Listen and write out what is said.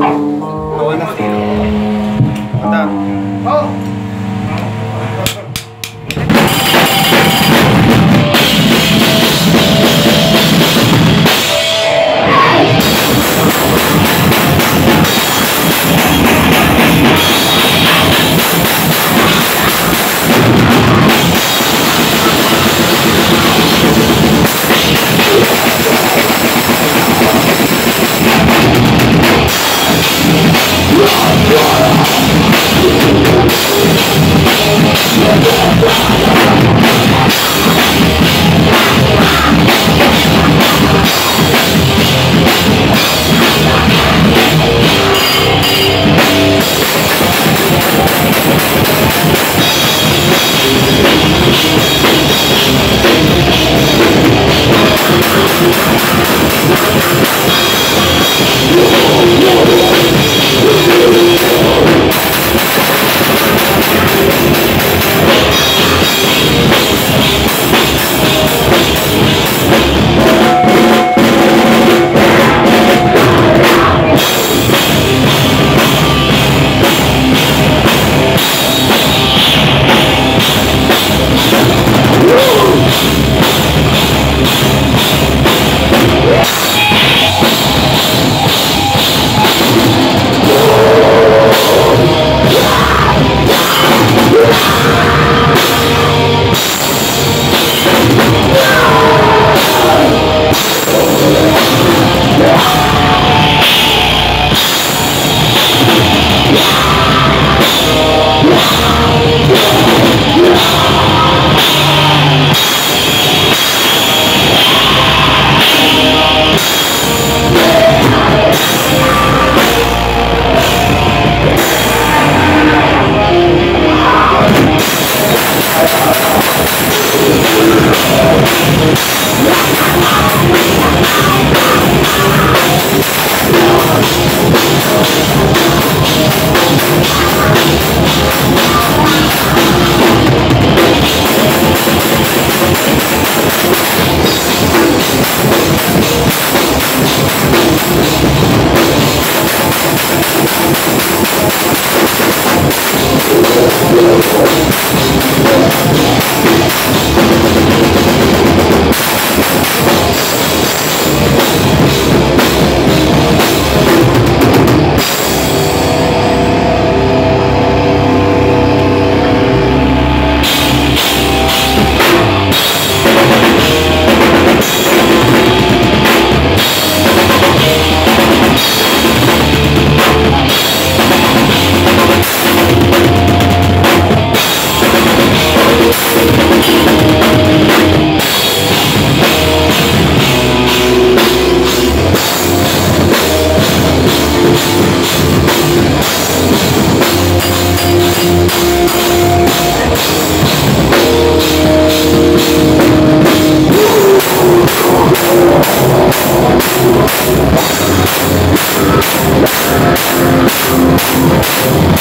Tawa na. Mata. Oh! Música Thank Thank you.